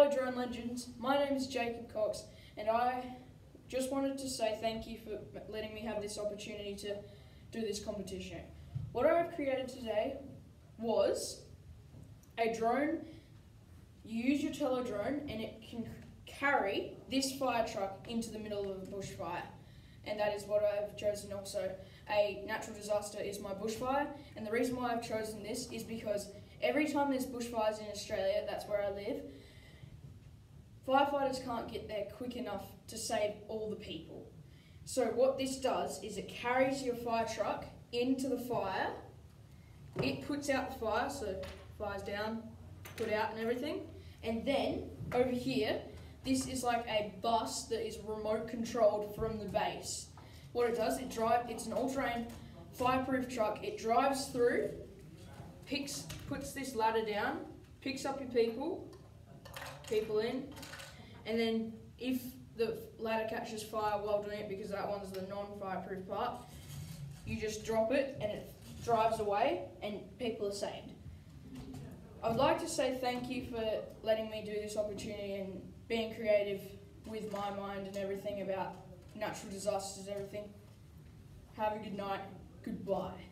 fellow drone legends, my name is Jacob Cox, and I just wanted to say thank you for letting me have this opportunity to do this competition. What I've created today was a drone. You use your drone, and it can carry this fire truck into the middle of a bushfire. And that is what I've chosen also. A natural disaster is my bushfire, and the reason why I've chosen this is because every time there's bushfires in Australia, that's where I live, firefighters can't get there quick enough to save all the people. So what this does is it carries your fire truck into the fire, it puts out the fire, so fire's down, put out and everything, and then over here, this is like a bus that is remote controlled from the base. What it does, it drive. It's an all-terrain fireproof truck. It drives through, picks, puts this ladder down, picks up your people, people in, and then if the ladder catches fire while doing it, because that one's the non-fireproof part, you just drop it and it drives away, and people are saved. I would like to say thank you for letting me do this opportunity and being creative with my mind and everything about natural disasters and everything. Have a good night. Goodbye.